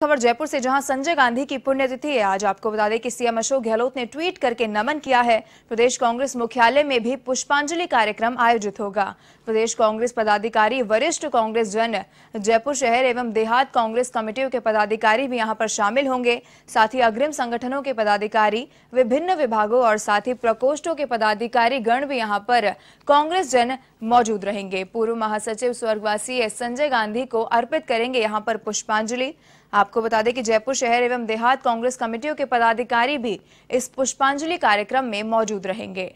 खबर जयपुर से, जहाँ संजय गांधी की पुण्यतिथि है। आज आपको बता दें कि सीएम अशोक गहलोत ने ट्वीट करके नमन किया है। प्रदेश कांग्रेस मुख्यालय में भी पुष्पांजलि कार्यक्रम आयोजित होगा। प्रदेश कांग्रेस पदाधिकारी, वरिष्ठ कांग्रेस जन, जयपुर शहर एवं देहात कांग्रेस कमेटियों के पदाधिकारी भी यहाँ पर शामिल होंगे। साथ ही अग्रिम संगठनों के पदाधिकारी, विभिन्न विभागों और साथ ही प्रकोष्ठों के पदाधिकारी गण भी यहाँ पर कांग्रेस जन मौजूद रहेंगे। पूर्व महासचिव स्वर्गवासी संजय गांधी को अर्पित करेंगे यहाँ पर पुष्पांजलि। आपको बता दें कि जयपुर शहर एवं देहात कांग्रेस कमेटियों के पदाधिकारी भी इस पुष्पांजलि कार्यक्रम में मौजूद रहेंगे।